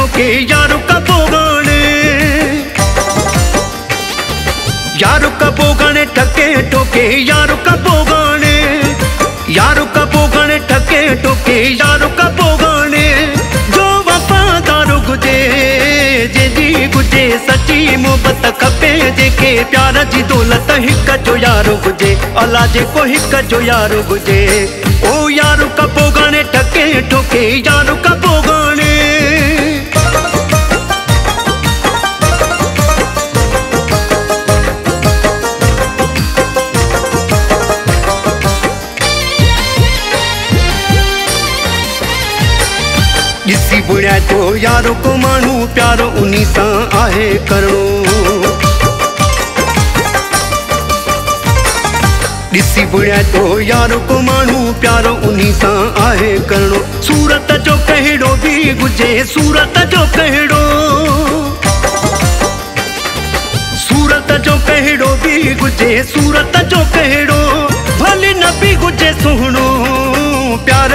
ठोके यारो का बोगाने यारो का बोगाने ठके ठोके यारो का बोगाने यारो का बोगाने ठके ठोके यारो का बोगाने जो वफादार गुजे जे जी गुजे सची मोहबत खपे जेके प्यार जी दौलत हिक जो यारो गुजे अला जेको हिक जो यारो गुजे ओ यारो का बोगाने ठके ठोके यारो का बोगाने बुड़िया तो यारो को माण्हू प्यारो उन्हीं सां आहे करणो ॾिसी बुड़िया तो यारो को माण्हू प्यारो उन्हीं सां आहे करणो सूरत जो कहिड़ो बि गुजे, सूरत जो कहिड़ो। सूरत जो कहिड़ो बि गुजे, सूरत जो कहिड़ो। भली न बि गुजे सुहिणो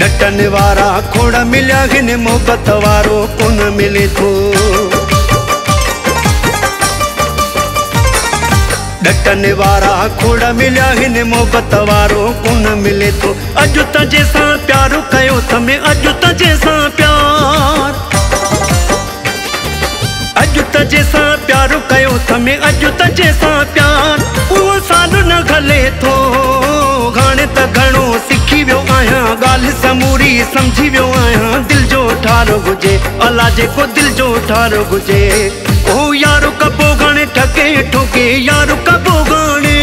डटन वारा खोड़ मिलिया हिन मोहबत वारो, कोन मिले थो डटन वारा खोड़ मिलिया हिन मोहबत वारो, कोन मिले थो अॼु त जंहिंसां प्यार कयो तमे अॼु त जंहिंसां प्यार। अॼु त जंहिंसां प्यार कयो तमे अॼु त जंहिंसां प्यार। उहो साल न घले थो हाणे त घणो समूरी सम्झी वियो आहियाँ। दिलि जो ठारो हुजे अला जेको दिलि जो ठारो हुजे। ओ यारो कबो घणे ठके, ठोके यारो कबो घणे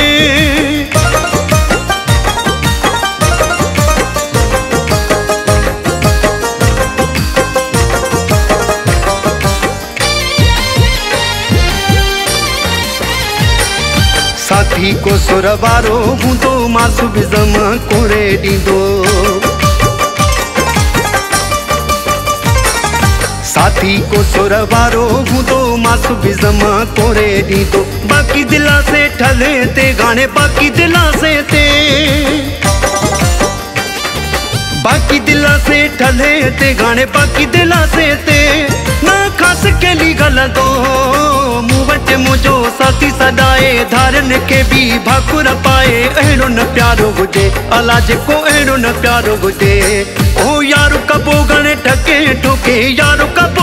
साथी को सुर वारो हूंदो मासु बि ज़म कोरे को सुर वारो हूंदो मासु बि ज़म कोरे ॾींदो बाक़ी दिला से ठले ते गाणे बाक़ी दिला से ते। बाक़ी दिला से ठले ते गाणे बाक़ी दिला से ते। ना ख़ासि केली ग़लतो मूं वटि मुंहिंजो साथी सदाए धारन खे बि भाकुर पाए अहिड़ो न प्यारो हुजे अला जेको अहिड़ो न प्यारो हुजे ओ यारो कबो घणे ठके ठोके, यारो कबो